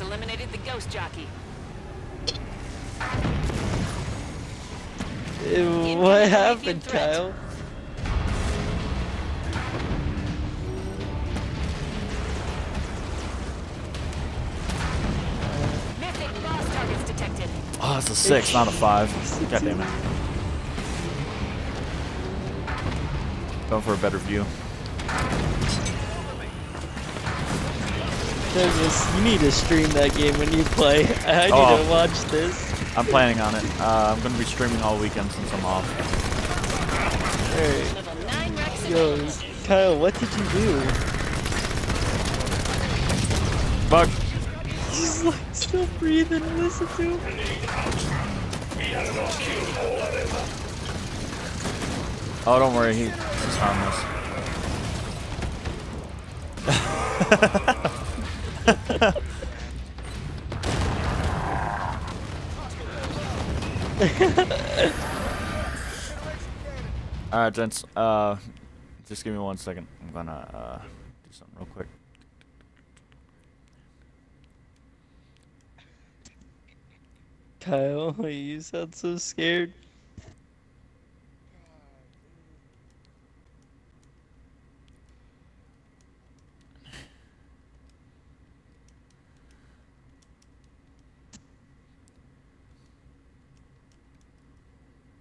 Apex eliminated the ghost jockey. Ew, what happened, Kyle? Mythic boss targets detected. Oh, it's a six, not a five. God damn it. Going for a better view. Douglas, you need to stream that game when you play. I need Oh. to watch this. I'm planning on it. Uh, I'm going to be streaming all weekend since I'm off. Alright. Level 9 REQs Yo. Kyle, what did you do? Bug! He's like still breathing. Listen to him. Oh, don't worry. He, he's harmless. Alright, gents. Uh, just give me one second. I'm gonna uh, do something real quick. Kyle, you sound so scared.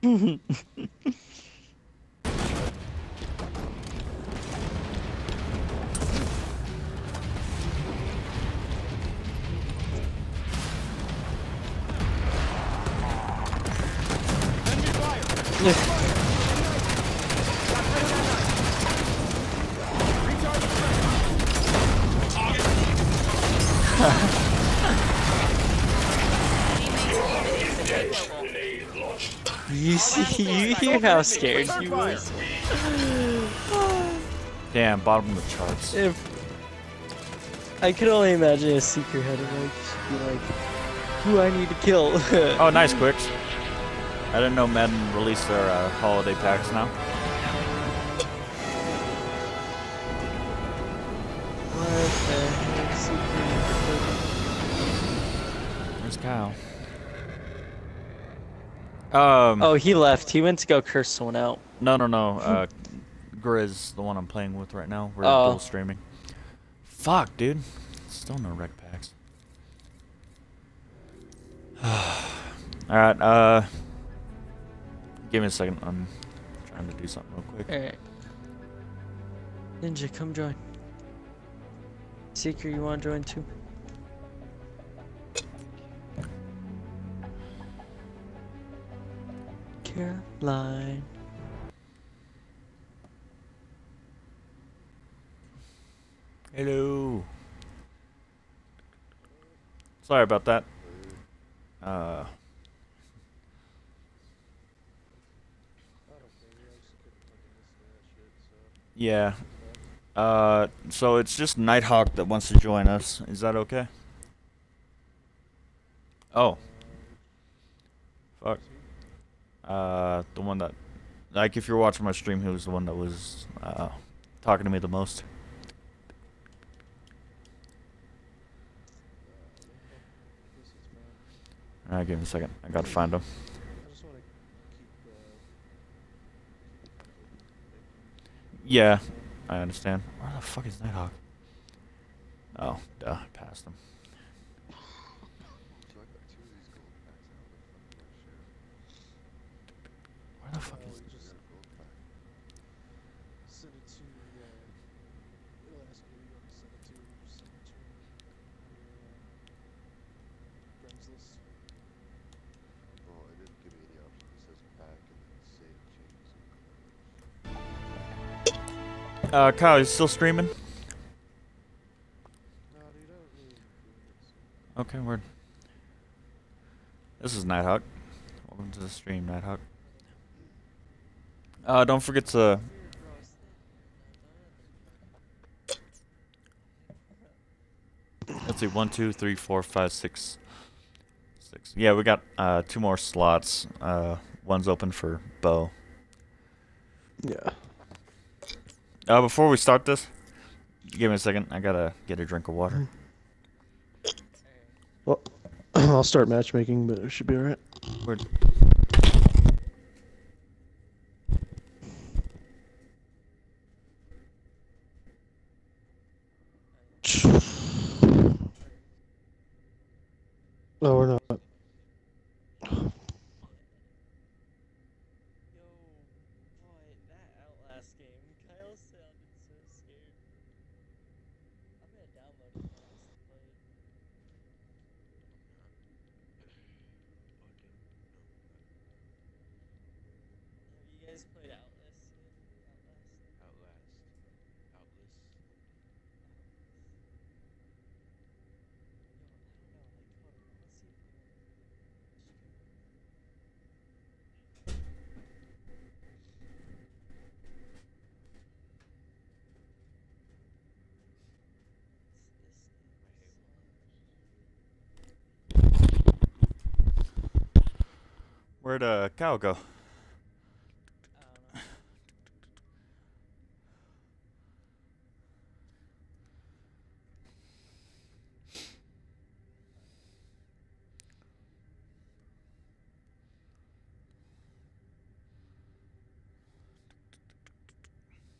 You see, you hear how scared he was. Damn, bottom of the charts. If I could only imagine a seeker had to like just be like, "Who I need to kill." Oh, nice quicks. I didn't know Madden released their uh, holiday packs now. What the heck, Seeker? Where's Kyle? Um. Oh, he left. He went to go curse someone out. No, no, no. Uh, Grizz, the one I'm playing with right now. We're Oh. dual streaming. Fuck, dude. Still no REQ packs. Alright, uh. Give me a second. I'm trying to do something real quick. Alright. Ninja, come join. Seeker, you want to join too? Caroline. Hello. Sorry about that. Uh. Yeah. Uh, so it's just Nighthawk that wants to join us. Is that okay? Oh. Fuck. Uh, the one that, like, if you're watching my stream, he was the one that was uh talking to me the most. Alright, give me a second. I gotta find him. Yeah, I understand. Where the fuck is Nighthawk? Oh, duh, I passed him. Where the fuck is Uh, Kyle, you still streaming? Okay, word. This is Nighthawk. Welcome to the stream, Nighthawk. Uh, don't forget to. Let's see, one, two, three, four, five, six, six. Yeah, we got uh two more slots. Uh, one's open for Bo. Yeah. Uh, before we start this, give me a second. I gotta get a drink of water. Well, I'll start matchmaking, but it should be alright. Word. No, we're not. Yo, boy, that Outlast game, Kyle sounded so scared. I'm gonna download it just to play it. Have you guys played Outlast yet? Outlast? Outlast. Outlast. Yo, I don't know, like, hold on, let's see if we can stream it. It's this Where'd uh, cow go? I don't know.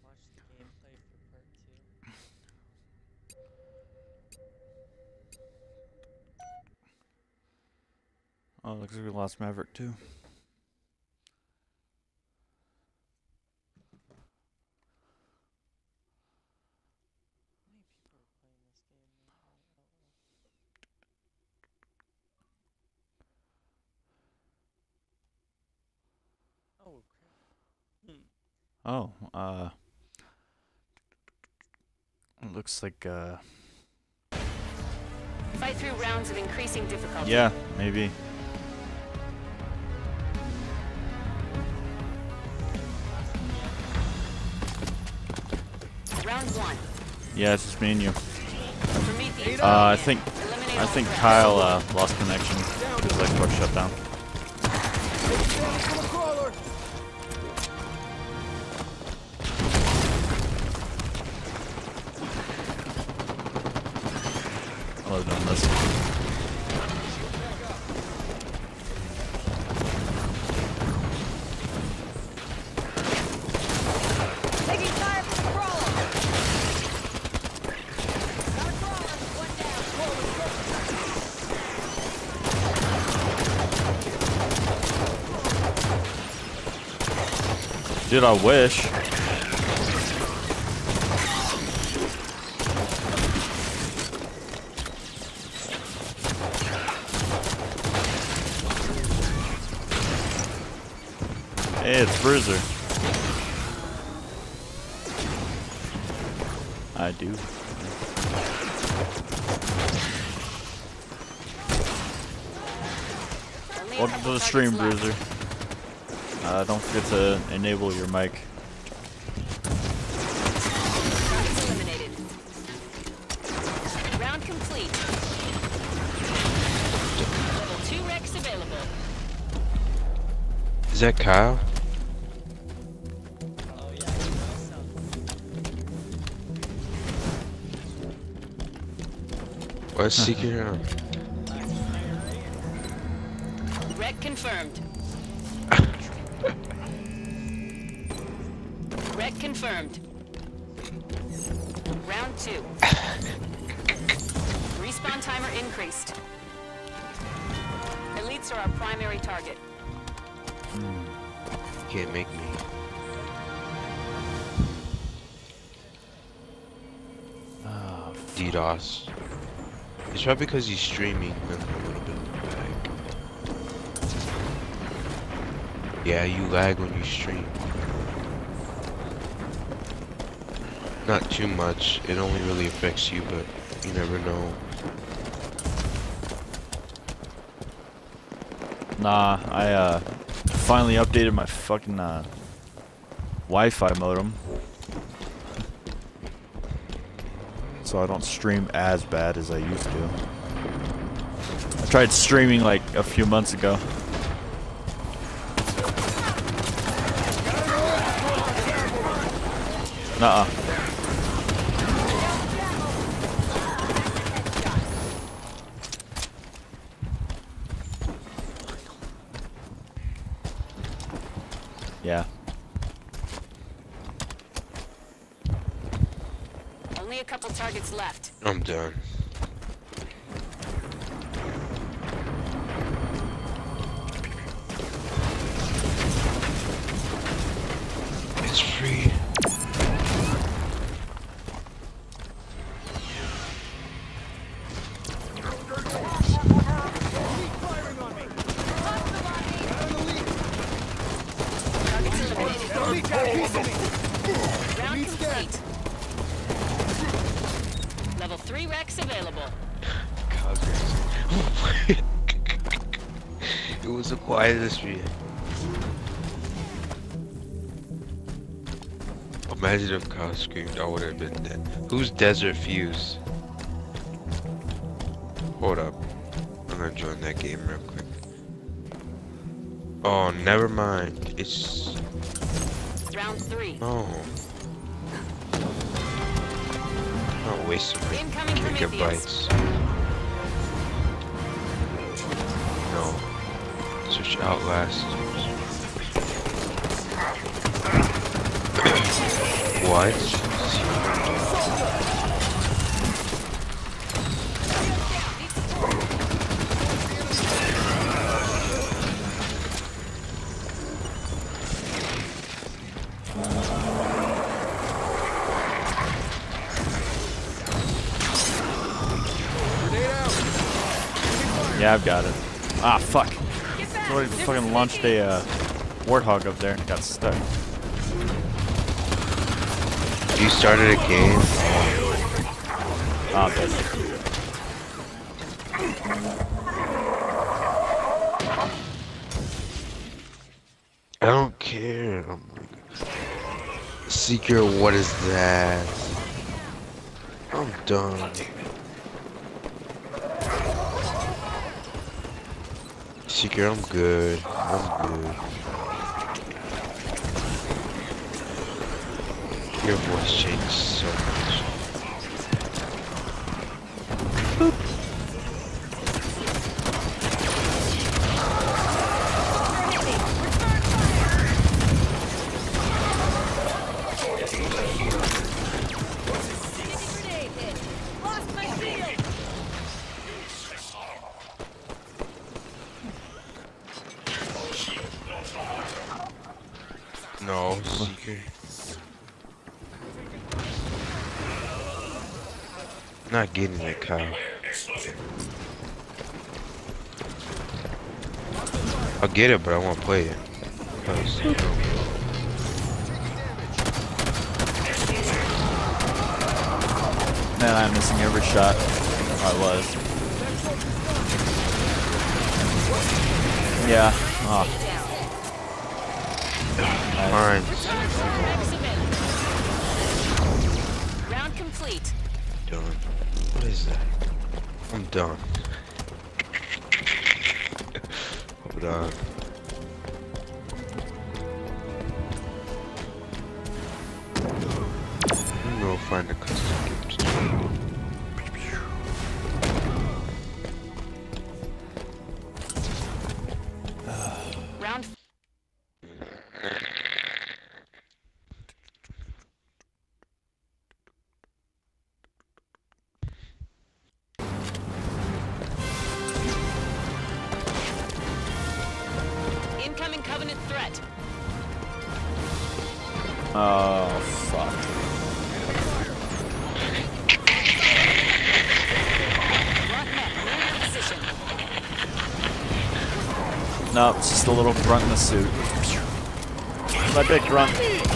Watch the gameplay for part two. Oh, looks like we lost Maverick too. How many people are playing this game now? Oh. Uh. It looks like, uh. Fight through rounds of increasing difficulty. Yeah, maybe. Yeah, it's just me and you. Uh, I think I think. Kyle uh, lost connection because Xbox shut down. I love doing this. Taking fire from the crawler. Got a crawler. One down. Dude, I wish. Hey, it's Bruiser. I do. Welcome to the stream. Bruiser. Uh, don't forget to enable your mic. Eliminated. Round complete. Level two REQs available. Is that Kyle? Oh yeah, What's secret round? Wreck confirmed. Confirmed. Round two. Respawn timer increased. Elites are our primary target. Hmm. Can't make me. Oh, DDoS. It's probably because he's streaming and a little bit of lag. Yeah, you lag when you stream. Not too much. It only really affects you, but you never know. Nah, I uh finally updated my fucking uh Wi-Fi modem. So I don't stream as bad as I used to. I tried streaming like a few months ago. Nuh-uh. Yeah. Only a couple targets left. I'm done. Free. Targets eliminated. Round complete. Level 3 REQs available. it was the quietest street. Imagine if Kyle screamed, I would have been dead. Who's Desert Fuse? Hold up. I'm gonna join that game real quick. Oh, never mind. It's Round 3. no. Not wasting my gigabytes. No. Switch Outlast. What? Yeah, I've got it. Ah, fuck. Somebody fucking launched a uh, warthog up there and got stuck. You started a game? Oh, I'm. I don't care. Oh. Secret, what is that? I'm done. Seeker, I'm good. I'm good. Your voice changed so much. Grenade Not getting it, Kyle. I'll get it, but I won't play it. 'Cause, you know, Man, I'm missing every shot. I was. Yeah. Oh, Fine. Rex. Round complete. Done. What is that? I'm done. Hold on. I'm gonna find a custom gift. Covenant threat. oh fuck. No, it's just a little grunt in the suit. My big grunt.